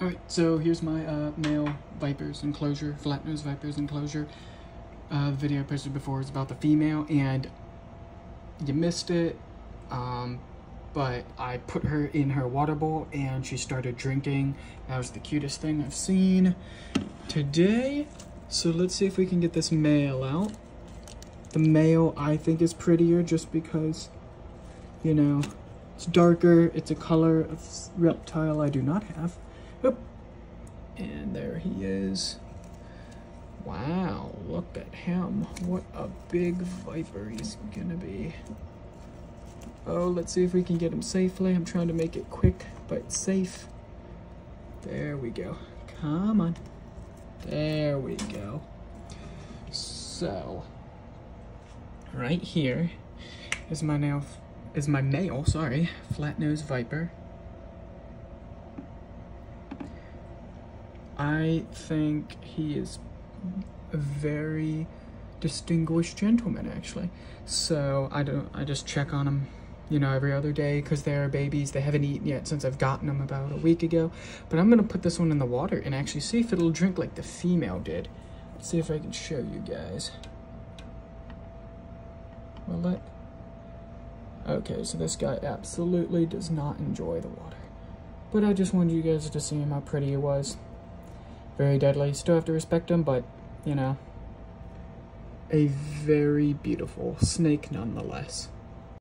Alright, so here's my uh, male vipers enclosure, flat nose vipers enclosure. Uh, the video I posted before is about the female, and you missed it. Um, but I put her in her water bowl and she started drinking. That was the cutest thing I've seen today. So let's see if we can get this male out. The male I think is prettier just because, you know, it's darker. It's a color of reptile I do not have. And there he is. Wow, look at him. What a big viper he's gonna be. Oh, let's see if we can get him safely. I'm trying to make it quick, but safe. There we go. Come on. There we go. So, right here is my nail, is my male, sorry, flat nose viper. I think he is a very distinguished gentleman, actually. So I don't. I just check on him, you know, every other day because they're babies. They haven't eaten yet since I've gotten them about a week ago. But I'm gonna put this one in the water and actually see if it'll drink like the female did. Let's see if I can show you guys. Will it? Okay, so this guy absolutely does not enjoy the water. But I just wanted you guys to see him, how pretty he was very deadly. Still have to respect him, but, you know, a very beautiful snake nonetheless.